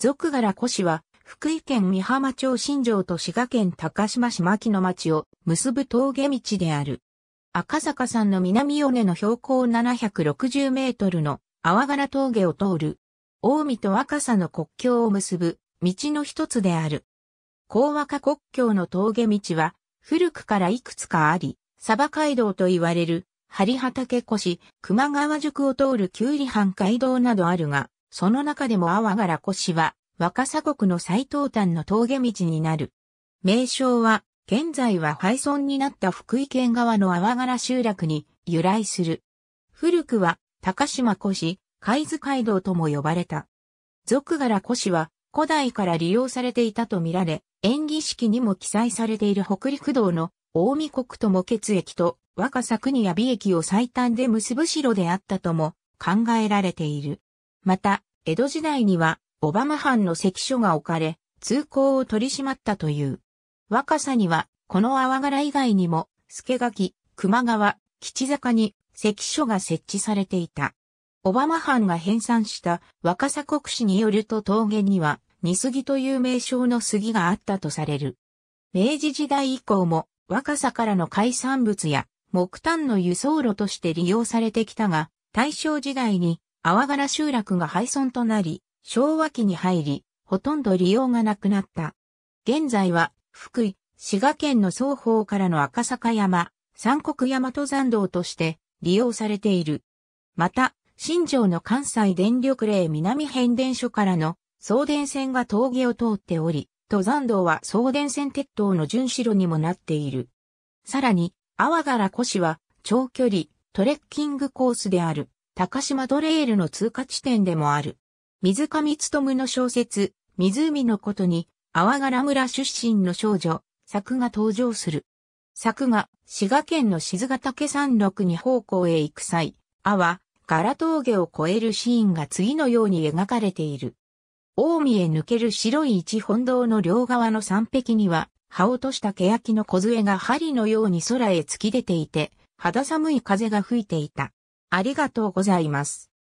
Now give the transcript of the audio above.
俗柄古市は、福井県美浜町新庄と滋賀県高島市牧の町を結ぶ峠道である。赤坂山の南尾根の標高760メートルの泡柄峠を通る、近江と若狭の国境を結ぶ道の一つである。高若国境の峠道は古くからいくつかあり、サバ街道と言われる、針畑越、熊川宿を通る九里藩街道などあるが、その中でも阿波柄越は、若狭国の最東端の峠道になる。名称は、現在は廃村になった福井県側の阿波柄集落に由来する。古くは、高島越、海津街道とも呼ばれた。俗柄越は、古代から利用されていたとみられ、演技式にも記載されている北陸道の大見国とも血駅と若狭国や美駅を最短で結ぶ城であったとも考えられている。また、江戸時代には、小浜藩の関所が置かれ、通行を取り締まったという。若狭には、この泡柄以外にも、助垣、熊川、吉坂に関所が設置されていた。小浜藩が編纂した若狭国史によると峠には、二杉という名称の杉があったとされる。明治時代以降も若狭からの海産物や木炭の輸送路として利用されてきたが、大正時代に泡柄集落が廃村となり、昭和期に入り、ほとんど利用がなくなった。現在は福井、滋賀県の双方からの赤坂山、三国山登山道として利用されている。また、新庄の関西電力霊南変電所からの送電線が峠を通っており、登山道は送電線鉄塔の順路にもなっている。さらに、阿柄古市は長距離トレッキングコースである高島トレイルの通過地点でもある。水上努の小説、湖のことに、阿柄村出身の少女、作が登場する。作が滋賀県の静ヶ岳山麓に方向へ行く際、阿波、柄峠を越えるシーンが次のように描かれている。大見へ抜ける白い一本道の両側の山壁には、葉落とした欅の梢が針のように空へ突き出ていて、肌寒い風が吹いていた。ありがとうございます。